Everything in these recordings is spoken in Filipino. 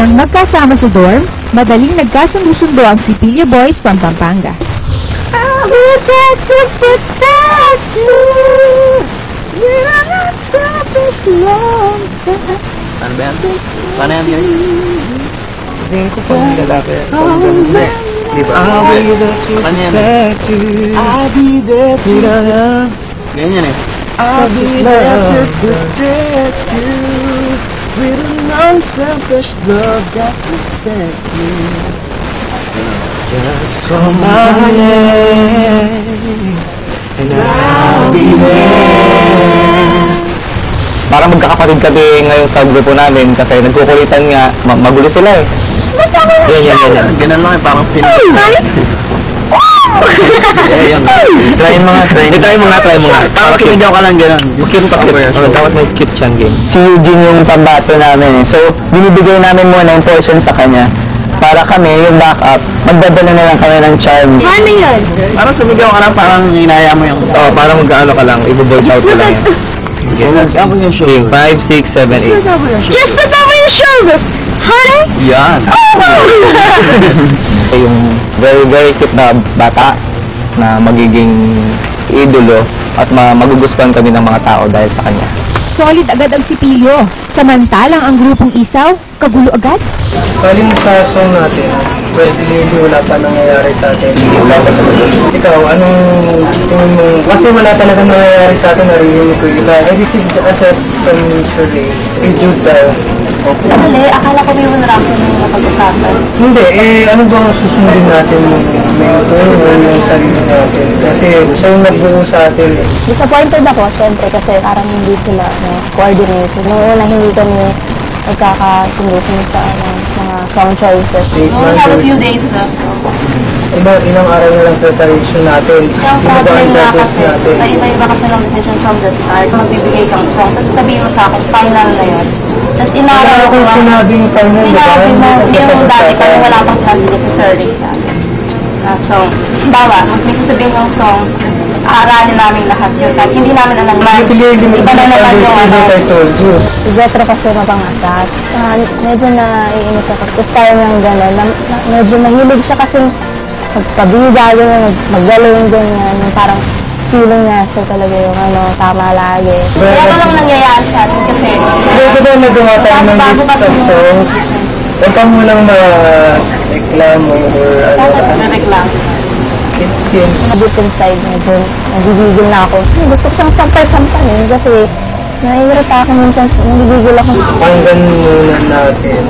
Nang magkasama sa dorm, madaling nagkasundo-sundo ang Sipilya Boys from Pampanga. I will try to protect you. You're not selfish long Ano ba yan? Paano yan yun? Tingin ko pag lalaki. Hindi. Di ba? I'll be there to Paano yan? Ganyan eh. I'll be there to protect you. With an unselfish love that respects you. Just on my name. And I'll be there. Parang magkakapatid kami ngayon sa grupo namin kasi nagkukulitan nga, ma- magulo sila eh. Yan, yan, yan. Ganun lang eh, parang pin... Eh, yan. Try mo nga, try. Try mo nga, try mo nga. Parang kinigaw ka lang ganun. Cute pa cute. Oh, dapat may cute siyang game. Si Eugene yung pambato namin eh. So, binibigay namin muna yung portion sa kanya para kami, yung backup, magdadala na lang kami ng charm. Ano yun? Parang sumigaw ka lang, parang inaya mo yung... Oh, para mag-ano ka lang, i-voice out ka lang yan. Saan yung show? 5, 6, 7, 8. Just of your shoulder! Honey? Yan. yung very, very cute na bata na magiging idolo at ma magugustuhan kami ng mga tao dahil sa kanya. Solid agad ang sipilyo. Samantalang ang grupong isaw, kagulo agad. Kaling sa song natin, well, hindi wala pa nangyayari sa atin. Wala pa talaga. Ikaw, anong tingin mo? Kasi wala talaga nangyayari sa atin, narinig ko iba. Everything as a mutually. Eh, Jude tayo. Okay. Mali, akala ko may manarap ko ng napag-usapan. Hindi, eh, ano ba ang susundin natin mentor o yung sarili natin? Kasi siya yung nagbuo sa atin. eh. Disappointed ako, siyempre, kasi parang hindi sila ano, coordinated. Noong una, hindi kami nagkakasundo sa ano, mga song choices. Eight We months have a old. few days na. Iba, ilang araw na lang preparation natin. Yung problem ang na process kasi, natin? na iba-iba kasi ng decision from the start. Magbibigay kang song, tapos sabihin mo sa akin, final na yun. Tapos Wala inaral ko nga. sinabing final, di ba? Sinabi mo, yung dati pa wala pang ko sa Sterling sa na song. Bawa, may sasabihin ng song, aaralin namin lahat yun. Kahit hindi namin alam na iba na naman yung ano. Si Jetro kasi mapangasat. Uh, medyo naiinis ako. Tapos tayo ng gano'n. Na, na- medyo mahilig siya kasi magpabiga, ganyan, mag, magaling, ganyan. Parang feeling na siya talaga yung ano, tama lagi. Kaya ko lang nangyayari sa atin kasi Pero ito ba nagawa tayo ng songs? Huwag ka munang ma-reklamo or ano. dapat na reklamo. It seems Deep inside, medyo nagigigil na ako. Gusto ko siyang sampal-sampal eh. Kasi nahihirap ako minsan, nagigigil ako. hanggan muna natin.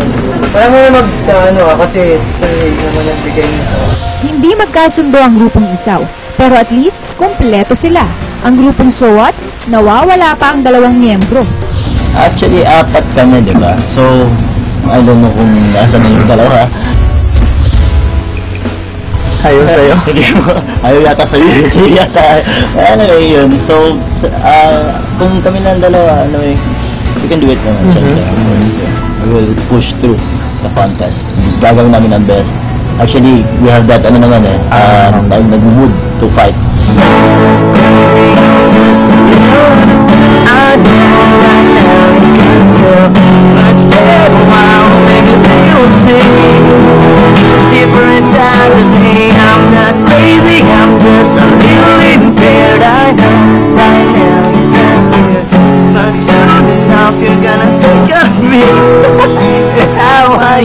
Kaya mo mag, ano ah, kasi sorry naman ang bigay nito. Hindi magkasundo ang grupong isaw, pero at least kompleto sila. Ang grupong SOAT, nawawala pa ang dalawang miyembro. Actually, apat kami, di ba? So, I don't know kung nasa na yung dalawa. Ayaw sa'yo? Sige mo. Ayaw yata sa'yo. Sige yata. Anyway, yun. So, ah, kung kami lang dalawa, ano eh, we can do it naman, Mhm. syempre, of course. Yeah. We will push through the contest. Gagawin namin ang best. Actually, we have that, ano naman eh, um, nag- nag-mood to fight. Different sides of me I'm not crazy, I'm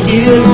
you.